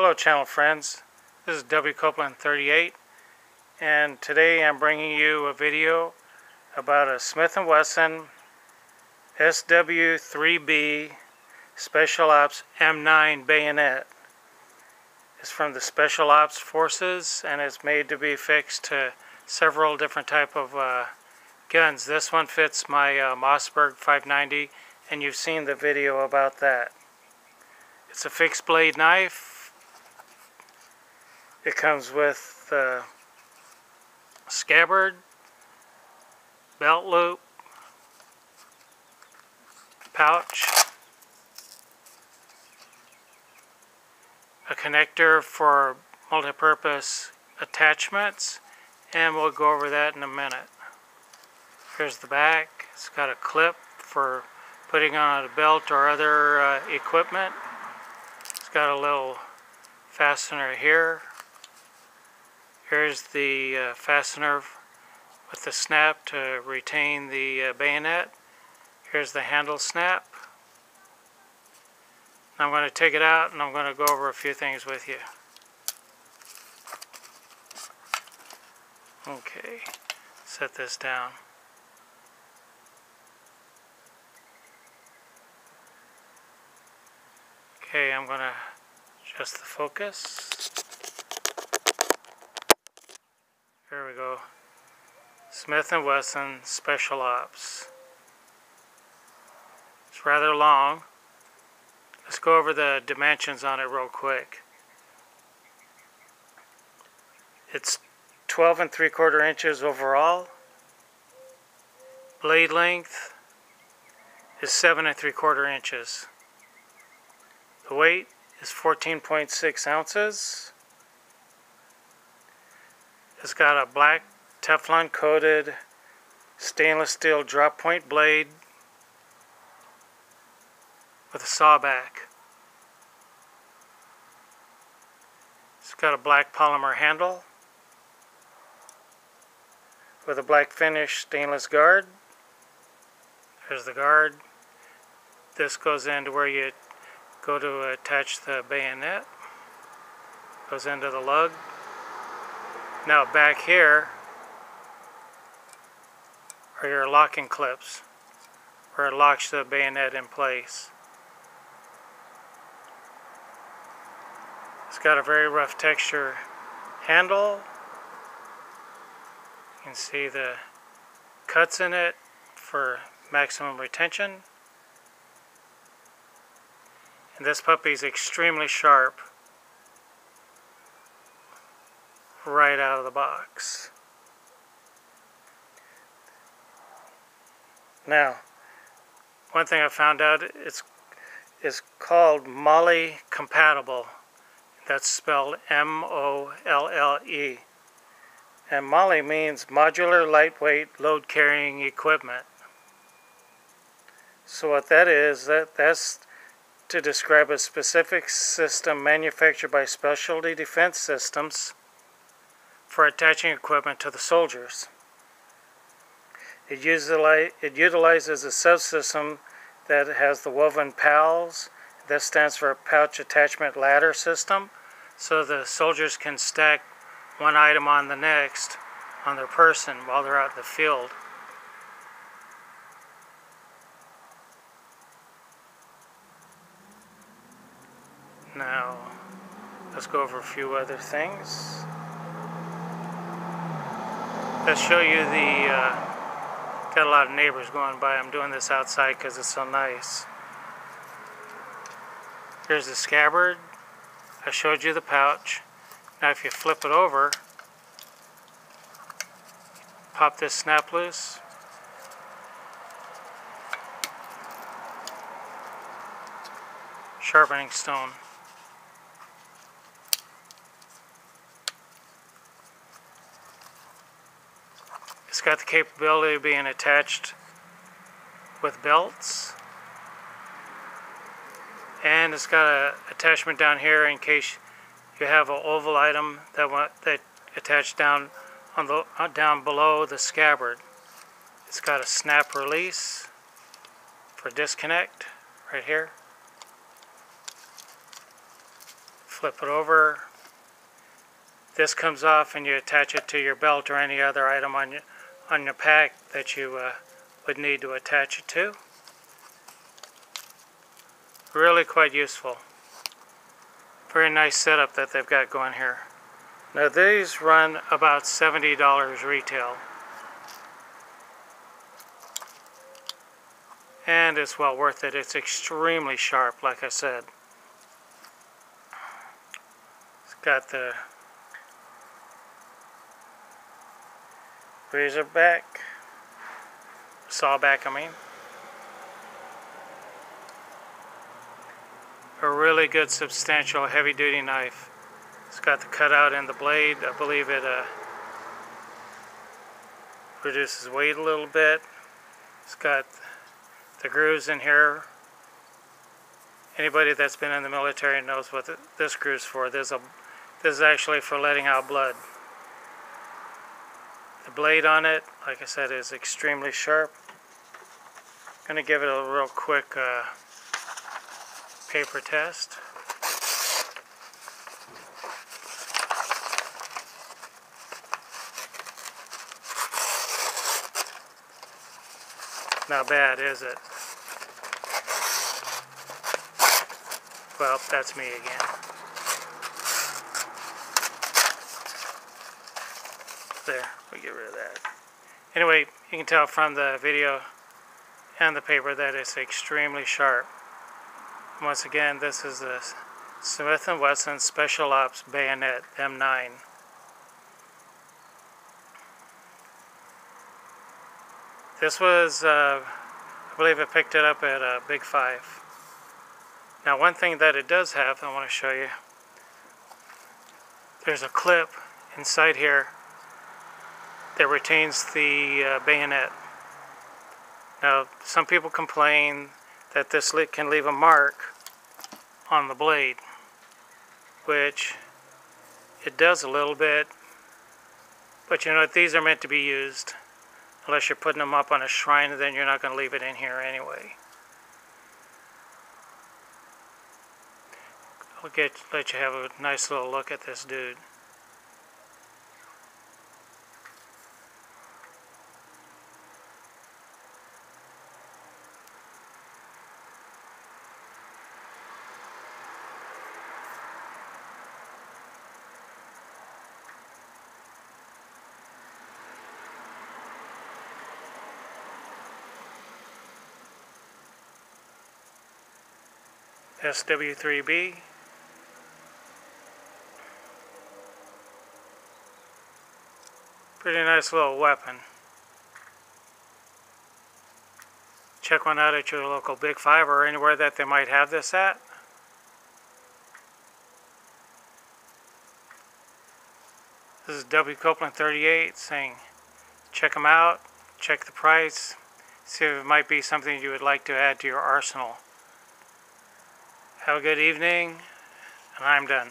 Hello channel friends, this is W Copeland 38 and today I'm bringing you a video about a Smith & Wesson SW3B Special Ops M9 bayonet. It's from the Special Ops Forces and it's made to be fixed to several different type of uh, guns. This one fits my uh, Mossberg 590 and you've seen the video about that. It's a fixed blade knife it comes with the scabbard, belt loop, pouch, a connector for multi-purpose attachments, and we'll go over that in a minute. Here's the back. It's got a clip for putting on a belt or other uh, equipment. It's got a little fastener here Here's the uh, fastener with the snap to retain the uh, bayonet. Here's the handle snap. I'm going to take it out and I'm going to go over a few things with you. Okay, set this down. Okay, I'm going to adjust the focus. Here we go. Smith & Wesson Special Ops. It's rather long. Let's go over the dimensions on it real quick. It's 12 and 3 quarter inches overall. Blade length is 7 and 3 quarter inches. The weight is 14.6 ounces. It's got a black Teflon coated stainless steel drop point blade with a sawback. It's got a black polymer handle with a black finish stainless guard. There's the guard. This goes into where you go to attach the bayonet. Goes into the lug. Now back here are your locking clips where it locks the bayonet in place. It's got a very rough texture handle. You can see the cuts in it for maximum retention. And this puppy is extremely sharp. right out of the box. Now, one thing I found out it's is called MOLLE compatible. That's spelled M-O-L-L-E. And MOLLE means modular lightweight load carrying equipment. So what that is, that that's to describe a specific system manufactured by Specialty Defense Systems for attaching equipment to the soldiers. It, it utilizes a subsystem that has the woven PALS, that stands for Pouch Attachment Ladder System, so the soldiers can stack one item on the next on their person while they're out in the field. Now, let's go over a few other things. Let's show you the, uh, got a lot of neighbors going by. I'm doing this outside because it's so nice. Here's the scabbard. I showed you the pouch. Now if you flip it over, pop this snap loose. Sharpening stone. It's got the capability of being attached with belts. And it's got an attachment down here in case you have an oval item that want, that attached down on the uh, down below the scabbard. It's got a snap release for disconnect right here. flip it over. This comes off and you attach it to your belt or any other item on your, on your pack that you uh, would need to attach it to. Really quite useful. Very nice setup that they've got going here. Now these run about $70 retail. And it's well worth it. It's extremely sharp, like I said. It's got the razor back, saw back, I mean. A really good, substantial, heavy-duty knife. It's got the cutout in the blade. I believe it uh, reduces weight a little bit. It's got the grooves in here. Anybody that's been in the military knows what the, this groove's for. There's a, this is actually for letting out blood. The blade on it, like I said, is extremely sharp. I'm going to give it a real quick uh, paper test. Not bad, is it? Well, that's me again. There, we get rid of that. Anyway, you can tell from the video and the paper that it's extremely sharp. Once again, this is the Smith & Wesson Special Ops Bayonet M9. This was, uh, I believe I picked it up at uh, Big Five. Now one thing that it does have, I want to show you, there's a clip inside here that retains the uh, bayonet. Now some people complain that this can leave a mark on the blade, which it does a little bit, but you know what, these are meant to be used. Unless you're putting them up on a shrine, then you're not going to leave it in here anyway. I'll get, let you have a nice little look at this dude. SW3B. Pretty nice little weapon. Check one out at your local Big Five or anywhere that they might have this at. This is W. Copeland 38 saying check them out, check the price, see if it might be something you would like to add to your arsenal. Have a good evening, and I'm done.